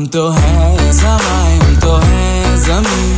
हम तो हैं समय हम तो हैं जमी हमसे ना